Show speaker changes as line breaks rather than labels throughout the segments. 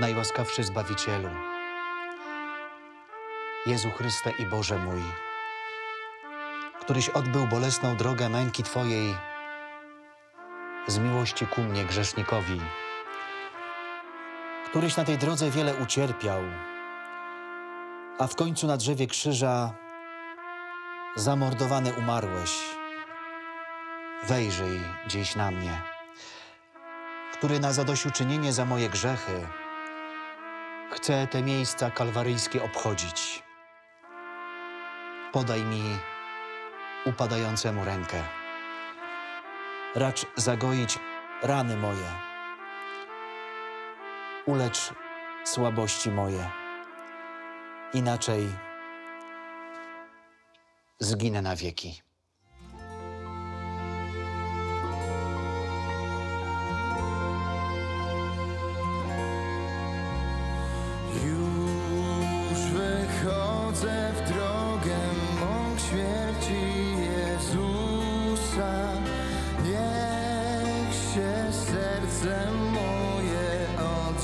najłaskawszy Zbawicielu, Jezu Chryste i Boże mój, któryś odbył bolesną drogę męki Twojej z miłości ku mnie, grzesznikowi, któryś na tej drodze wiele ucierpiał, a w końcu na drzewie krzyża zamordowany umarłeś. Wejrzyj dziś na mnie, który na zadośćuczynienie za moje grzechy chce te miejsca kalwaryjskie obchodzić. Podaj mi upadającemu rękę. Racz zagoić rany moje. Ulecz słabości moje. Inaczej zginę na wieki.
Serce moje od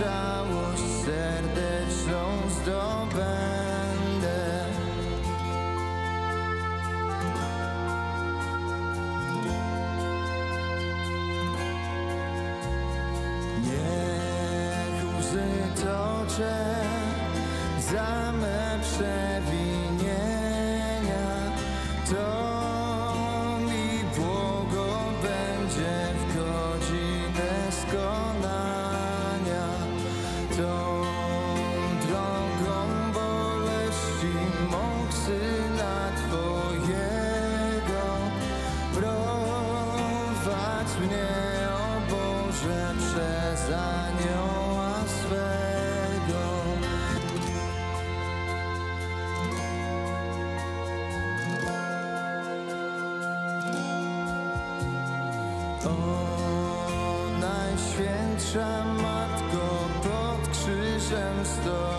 na żałość serdeczną zdobędę. Niech łzy toczę za me przewinienia, Najświętsza Matko pod krzyżem stojąca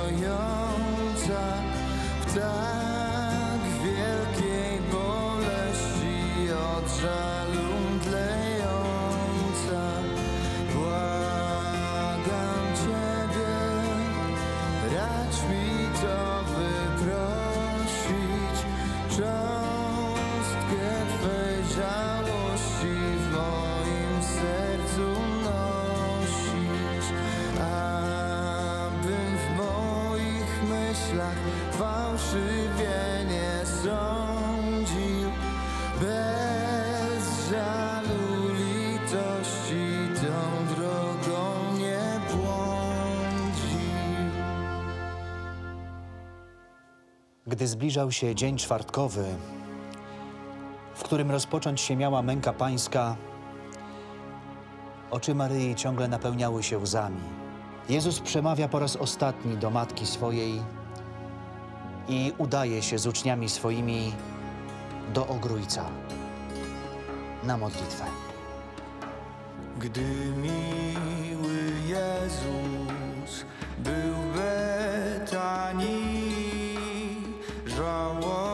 Gdy zbliżał się dzień czwartkowy, w którym rozpocząć się miała męka pańska, oczy Maryi ciągle napełniały się łzami. Jezus przemawia po raz ostatni do matki swojej i udaje się z uczniami swoimi do ogrójca na modlitwę.
Gdy miły Jezus był w Betanii,
draw water.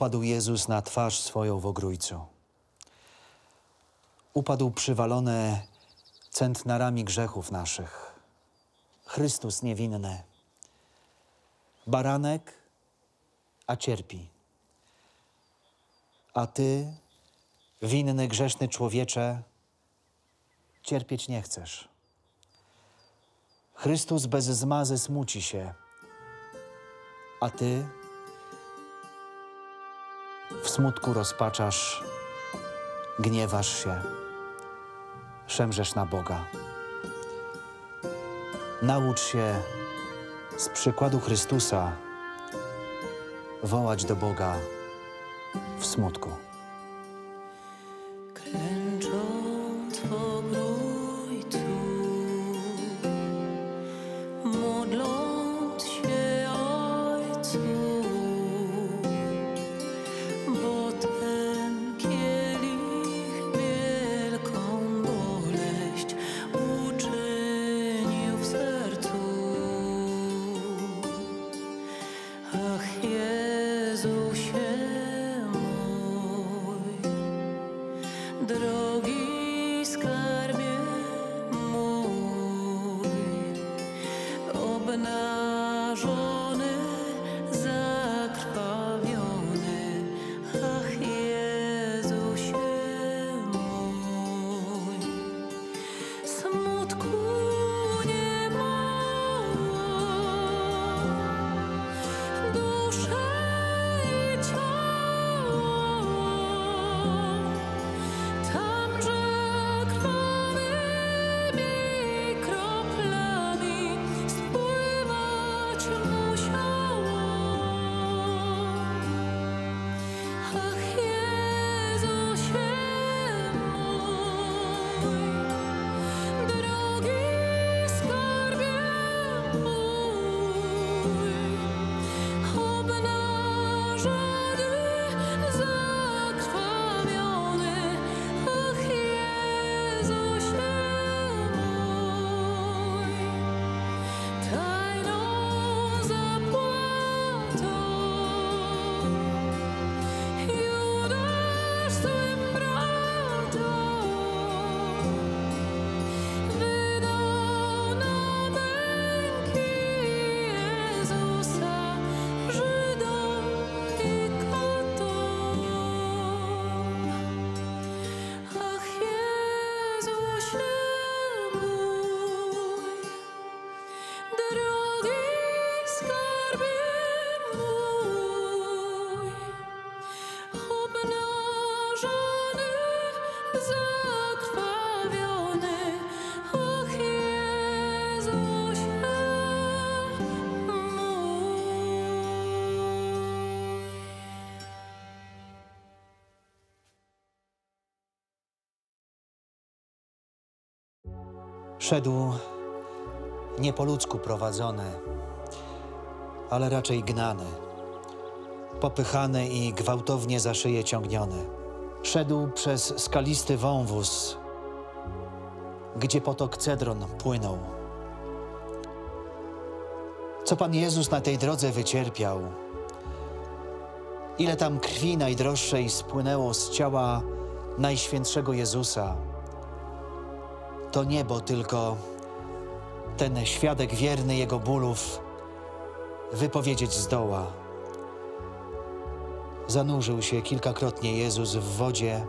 Upadł Jezus na twarz swoją w ogrójcu. Upadł przywalony centnarami grzechów naszych. Chrystus niewinny. Baranek, a cierpi. A ty, winny grzeszny człowiecze, cierpieć nie chcesz. Chrystus bez zmazy smuci się, a ty, w smutku rozpaczasz, gniewasz się, szemrzesz na Boga. Naucz się z przykładu Chrystusa wołać do Boga w smutku. Szedł nie po ludzku prowadzony, ale raczej gnany, popychany i gwałtownie za szyję ciągniony. Szedł przez skalisty wąwóz, gdzie potok Cedron płynął.
co Pan Jezus na tej drodze wycierpiał, ile tam krwi najdroższej spłynęło z ciała Najświętszego Jezusa, to niebo tylko ten świadek wierny Jego bólów wypowiedzieć zdoła. Zanurzył się kilkakrotnie Jezus w wodzie,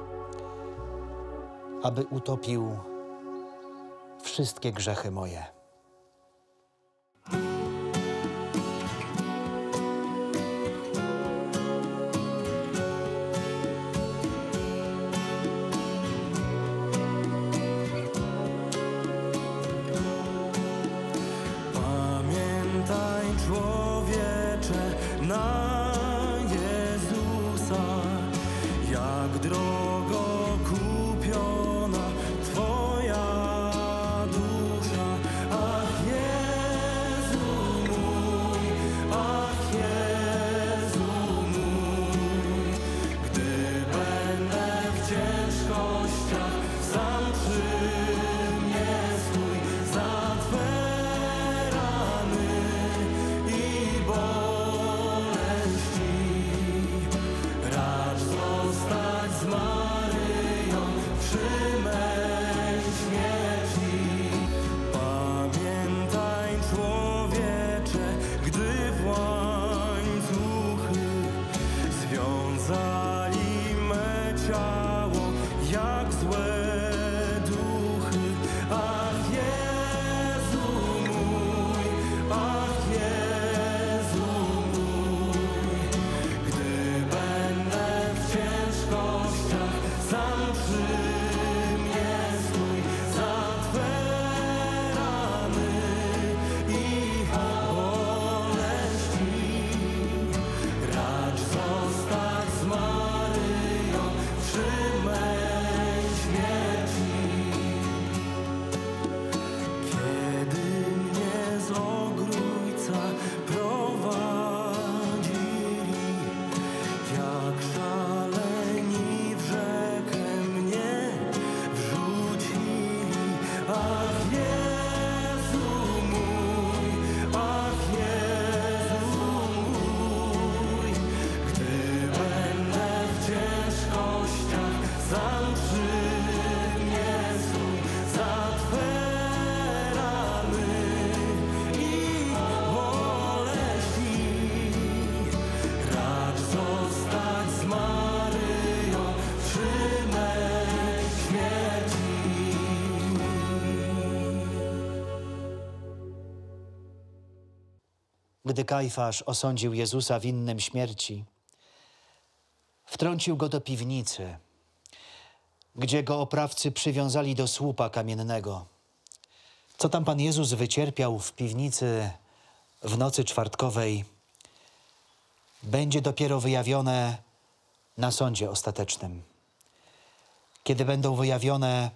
aby utopił wszystkie grzechy moje.
Jak Gdy
Kajfasz osądził Jezusa winnym śmierci, wtrącił go do piwnicy, gdzie go oprawcy przywiązali do słupa kamiennego. Co tam Pan Jezus wycierpiał w piwnicy w nocy czwartkowej, będzie dopiero wyjawione na sądzie ostatecznym, kiedy będą wyjawione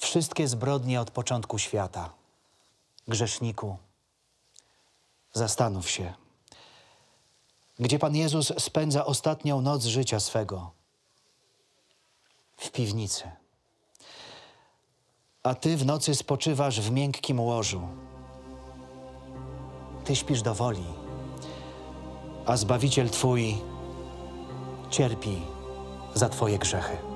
wszystkie zbrodnie od początku świata. Grzeszniku, Zastanów się, gdzie Pan Jezus spędza ostatnią noc życia swego? W piwnicy. A Ty w nocy spoczywasz w miękkim łożu. Ty śpisz do woli, a Zbawiciel Twój cierpi za Twoje grzechy.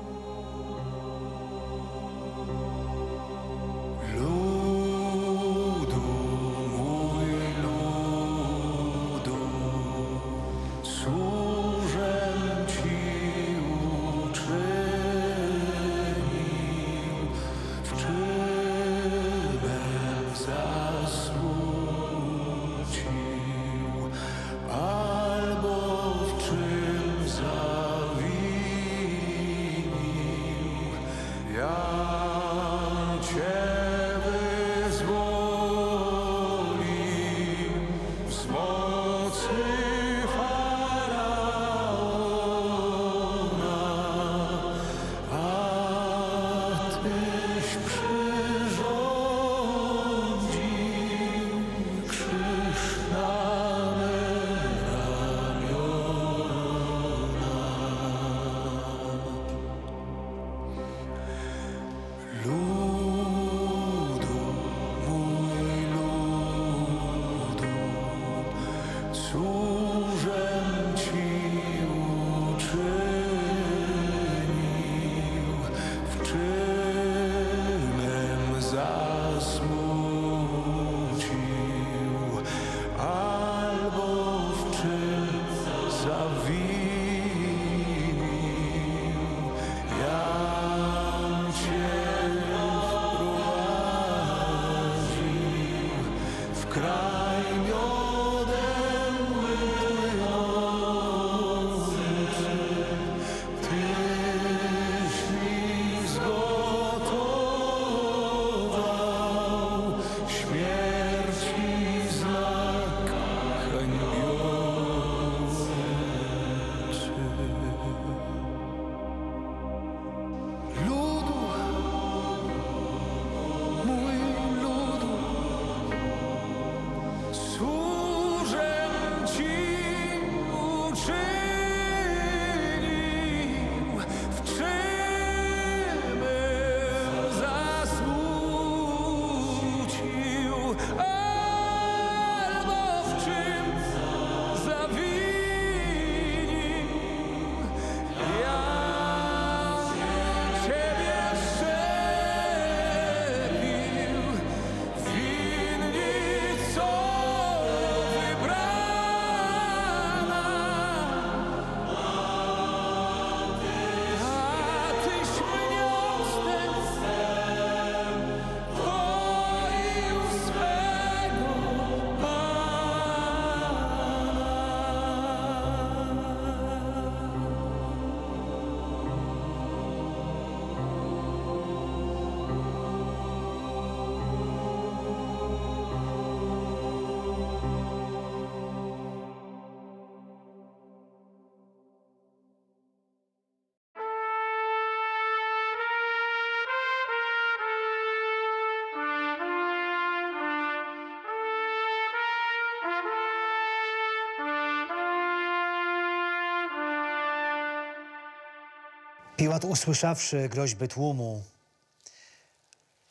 Piłat, usłyszawszy groźby tłumu,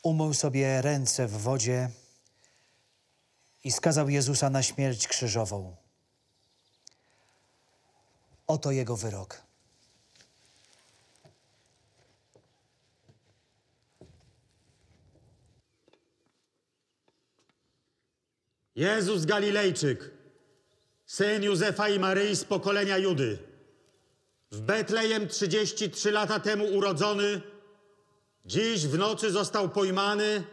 umył sobie ręce w wodzie i skazał Jezusa na śmierć krzyżową. Oto jego wyrok.
Jezus Galilejczyk, syn Józefa i Maryi z pokolenia Judy. W Betlejem 33 lata temu urodzony, dziś w nocy został pojmany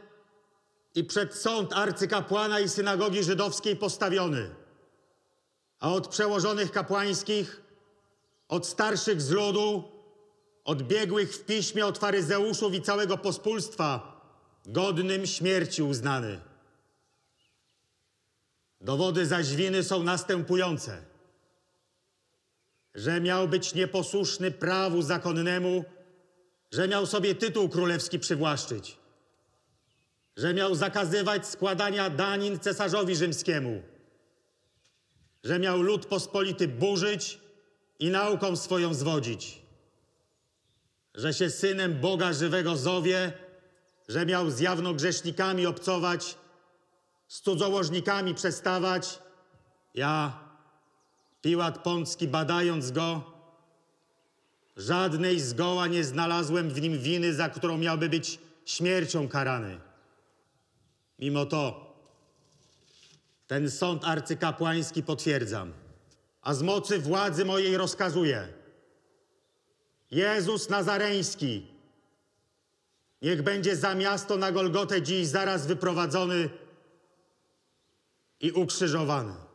i przed sąd arcykapłana i synagogi żydowskiej postawiony. A od przełożonych kapłańskich, od starszych z ludu, od biegłych w piśmie, od faryzeuszów i całego pospólstwa, godnym śmierci uznany. Dowody zaś winy są następujące. Że miał być nieposłuszny prawu zakonnemu, że miał sobie tytuł królewski przywłaszczyć, że miał zakazywać składania danin cesarzowi rzymskiemu, że miał lud pospolity burzyć i nauką swoją zwodzić, że się synem Boga żywego zowie, że miał z jawno grzesznikami obcować, z cudzołożnikami przestawać. Ja, Piłat Pącki, badając go, żadnej zgoła nie znalazłem w nim winy, za którą miałby być śmiercią karany. Mimo to ten sąd arcykapłański potwierdzam, a z mocy władzy mojej rozkazuję. Jezus Nazareński, niech będzie za miasto na Golgotę dziś zaraz wyprowadzony i ukrzyżowany.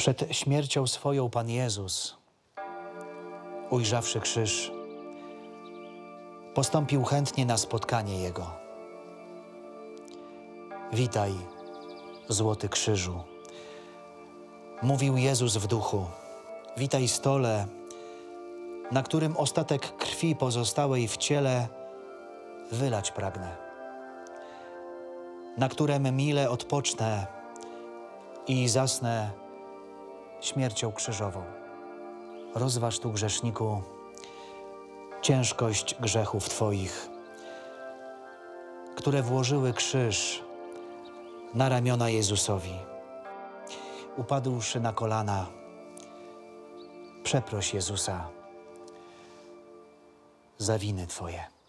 Przed śmiercią swoją Pan Jezus, ujrzawszy krzyż, postąpił chętnie na spotkanie Jego. Witaj, złoty krzyżu, mówił Jezus w duchu. Witaj stole, na którym ostatek krwi pozostałej w ciele wylać pragnę, na którym mile odpocznę i zasnę śmiercią krzyżową. Rozważ tu, grzeszniku, ciężkość grzechów Twoich, które włożyły krzyż na ramiona Jezusowi. Upadłszy na kolana, przeproś Jezusa za winy Twoje.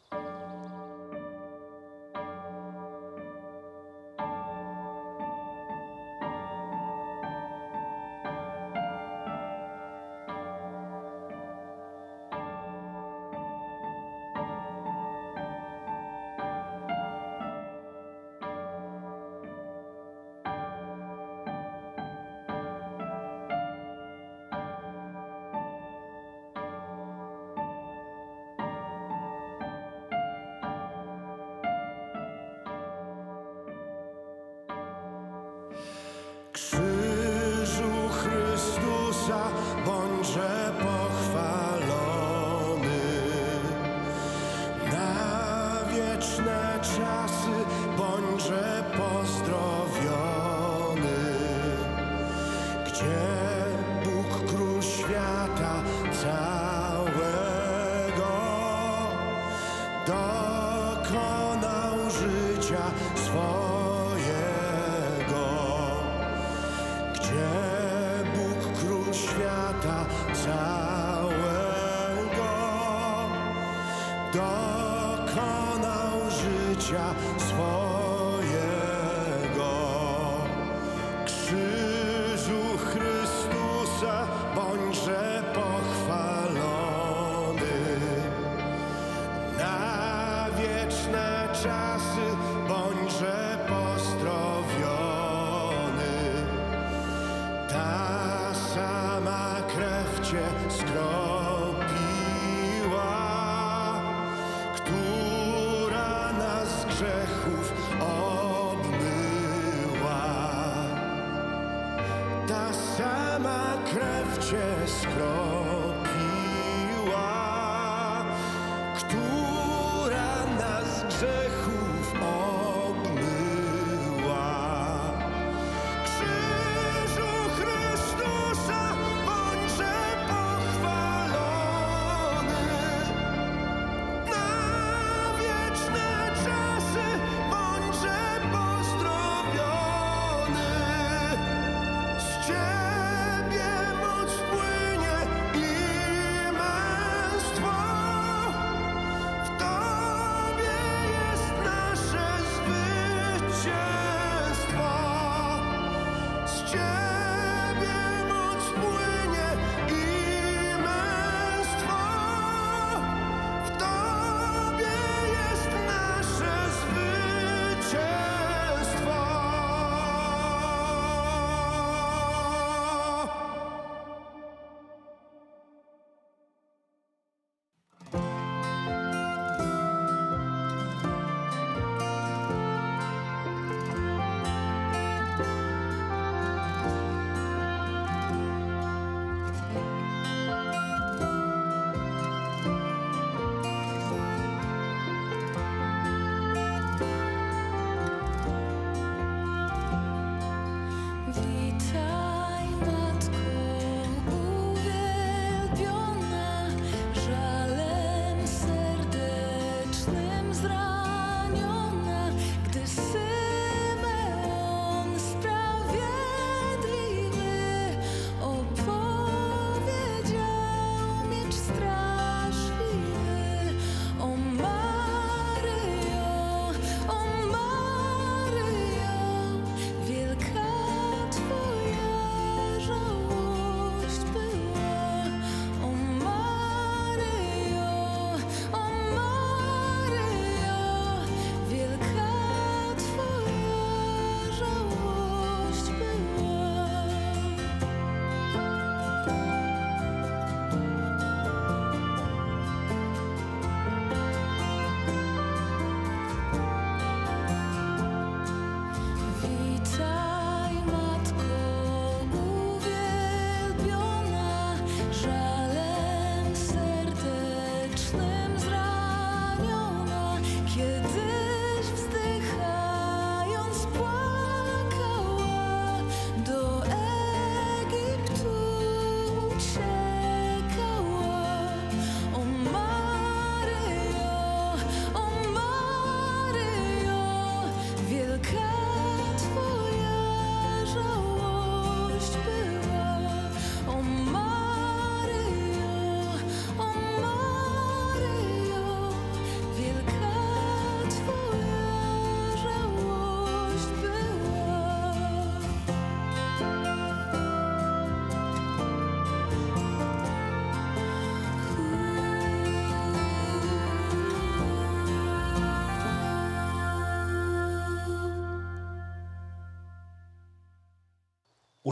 Bądźże pochwalony na wieczne czasy bądźże pozdrowiony. Gdzie Bóg Król świata całego dokonał życia swojego całego dokonał życia swojego. Krzyżu Chrystusa bądźże pochwalony na wieczne czasy Cię skropiła, która nas grzechów obmyła. Ta sama krew Cię skropiła, która nas z grzechów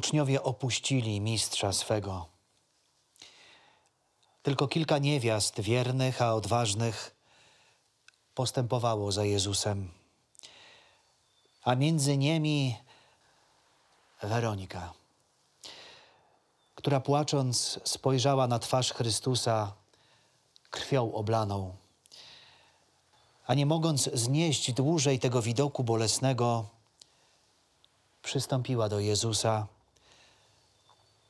uczniowie opuścili mistrza swego. Tylko kilka niewiast wiernych, a odważnych postępowało za Jezusem, a między nimi Weronika, która płacząc spojrzała na twarz Chrystusa krwią oblaną, a nie mogąc znieść dłużej tego widoku bolesnego, przystąpiła do Jezusa,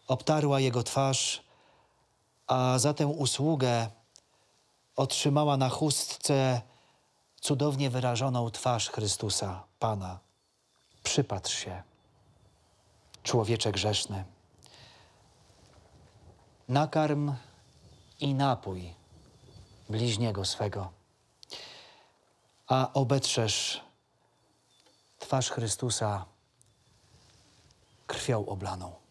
obtarła jego twarz, a za tę usługę otrzymała na chustce cudownie wyrażoną twarz Chrystusa, Pana. Przypatrz się, człowiecze grzeszny. Nakarm i napój bliźniego swego, a obetrzesz twarz Chrystusa krwią oblaną.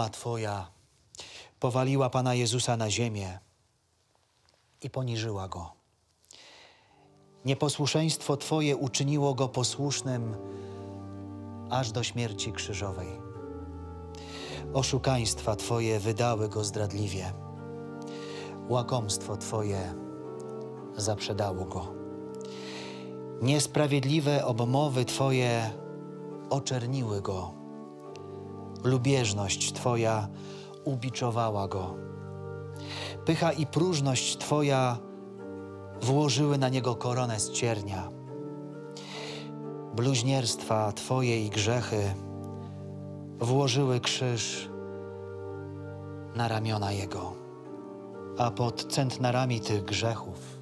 Duma Twoja powaliła Pana Jezusa na ziemię i poniżyła Go. Nieposłuszeństwo Twoje uczyniło Go posłusznym aż do śmierci krzyżowej. Oszukaństwa Twoje wydały Go zdradliwie. Łakomstwo Twoje zaprzedało Go. Niesprawiedliwe obmowy Twoje oczerniły Go lubieżność Twoja ubiczowała go. Pycha i próżność Twoja włożyły na niego koronę z ciernia. Bluźnierstwa Twoje i grzechy włożyły krzyż na ramiona jego, a pod centnarami tych grzechów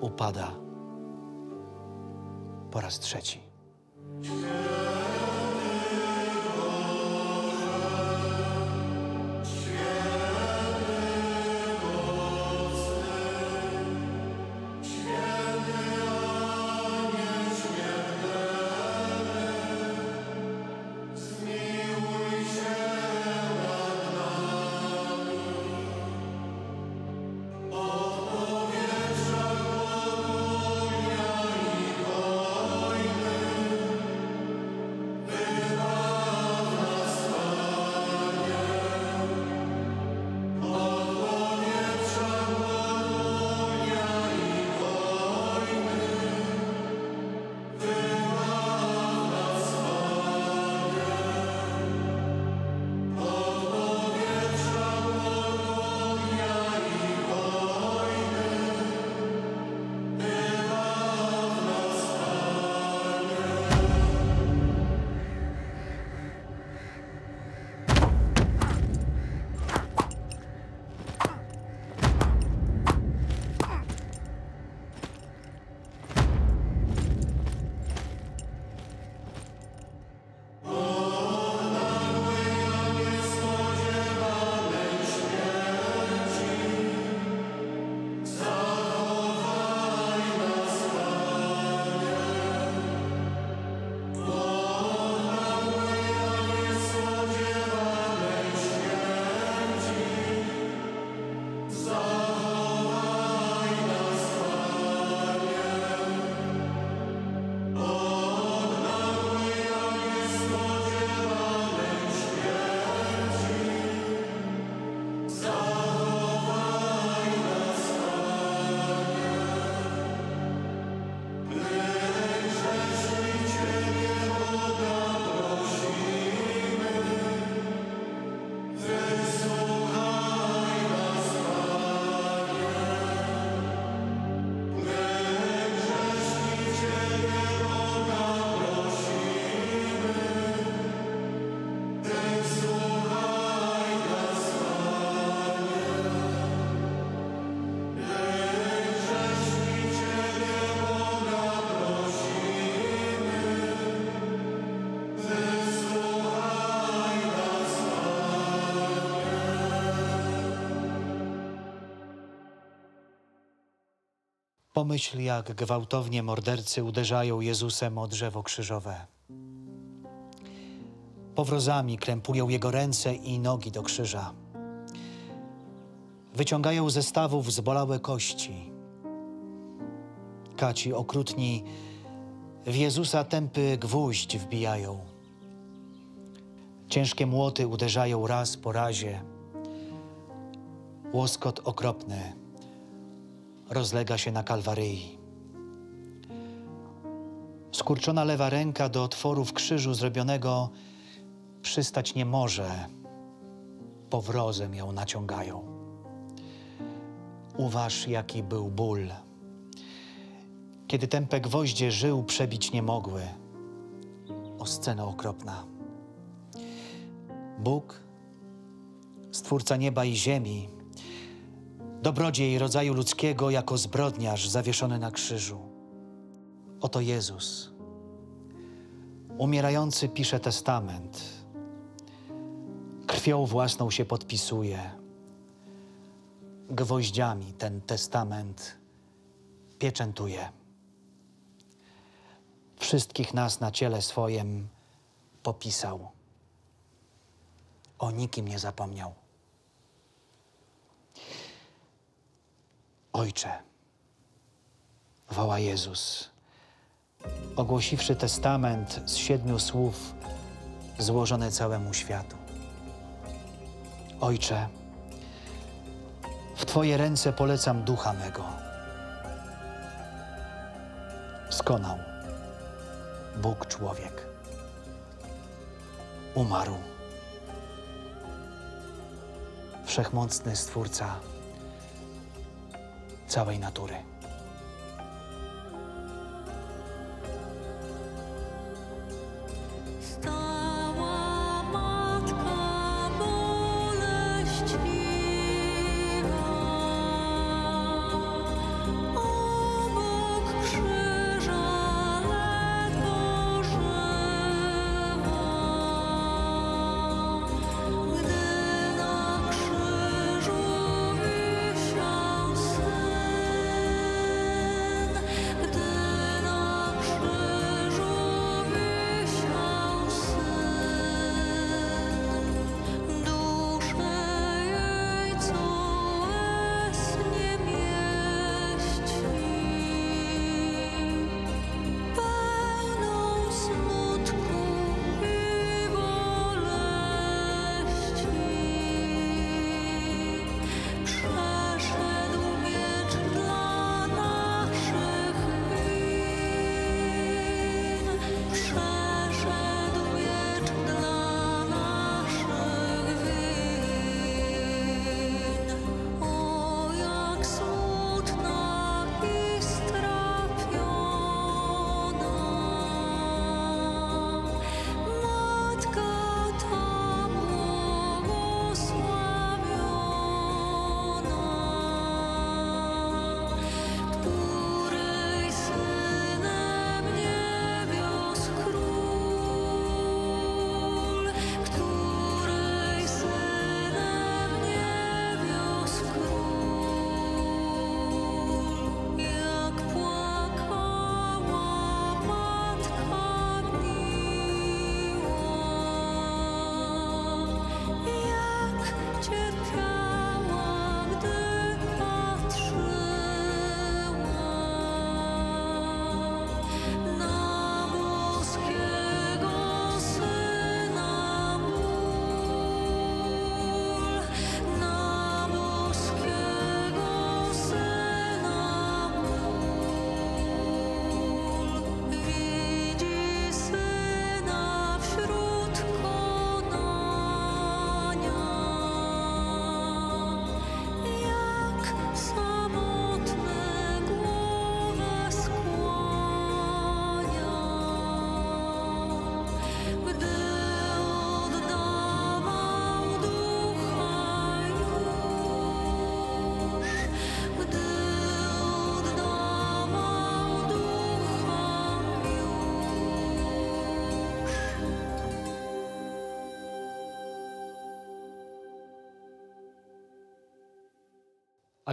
upada po raz trzeci. Pomyśl, jak gwałtownie mordercy uderzają Jezusem o drzewo krzyżowe. Powrozami krępują jego ręce i nogi do krzyża. Wyciągają ze stawów zbolałe kości. Kaci okrutni w Jezusa tępy gwóźdź wbijają. Ciężkie młoty uderzają raz po razie. Łoskot okropny rozlega się na Kalwaryi. Skurczona lewa ręka do otworu w krzyżu zrobionego przystać nie może. Powrozem ją naciągają. Uważ, jaki był ból. Kiedy tępe gwoździe żył przebić nie mogły. O scena okropna. Bóg, Stwórca nieba i ziemi, dobrodziej rodzaju ludzkiego jako zbrodniarz zawieszony na krzyżu. Oto Jezus. Umierający pisze testament. Krwią własną się podpisuje. Gwoździami ten testament pieczętuje. Wszystkich nas na ciele swojem popisał. O nikim nie zapomniał. Ojcze, woła Jezus, ogłosiwszy testament z siedmiu słów złożone całemu światu. Ojcze, w Twoje ręce polecam ducha mego. Skonał Bóg człowiek. Umarł. Wszechmocny Stwórca całej natury.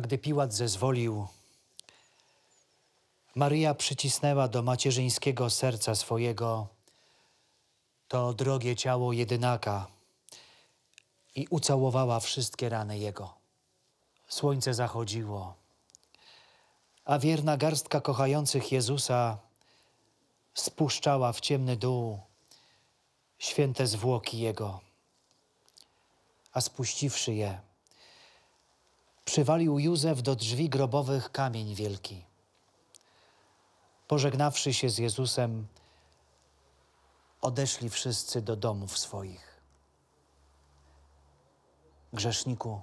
Gdy
Piłat zezwolił,
Maryja przycisnęła do macierzyńskiego serca swojego to drogie ciało jedynaka i ucałowała wszystkie rany jego. Słońce zachodziło, a wierna garstka kochających Jezusa spuszczała w ciemny dół święte zwłoki Jego. A spuściwszy je, przywalił Józef do drzwi grobowych kamień wielki. Pożegnawszy się z Jezusem, odeszli wszyscy do domów swoich. Grzeszniku,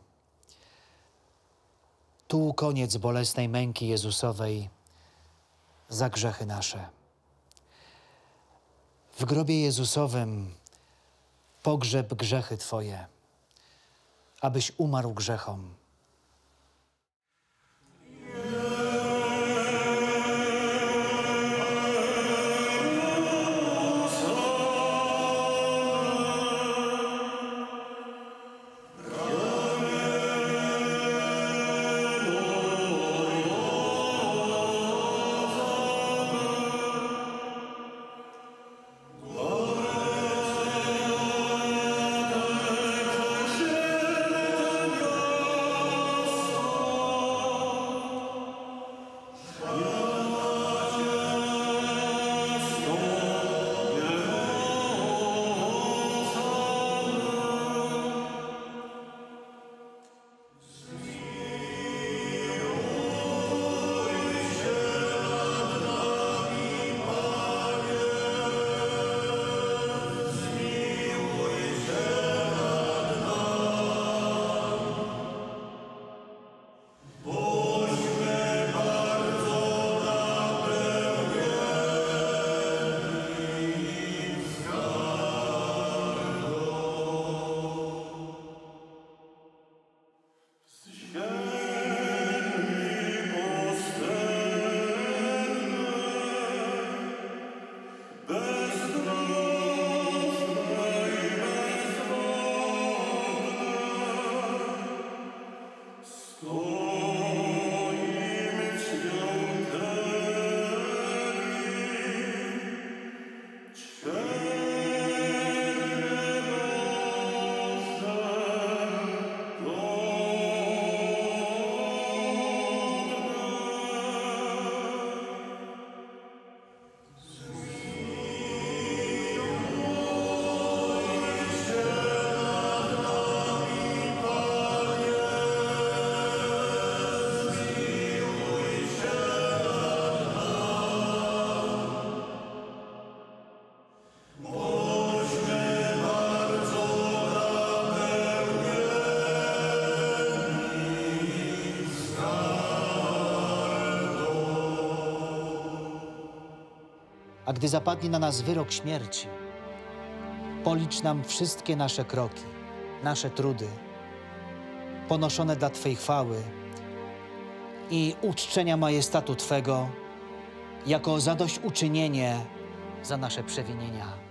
tu koniec bolesnej męki Jezusowej za grzechy nasze. W grobie Jezusowym pogrzeb grzechy Twoje, abyś umarł grzechom. A gdy zapadnie na nas wyrok śmierci, policz nam wszystkie nasze kroki, nasze trudy, ponoszone dla Twej chwały i uczczenia majestatu Twego, jako zadośćuczynienie za nasze przewinienia.